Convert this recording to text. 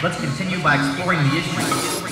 Let's continue by exploring the issue.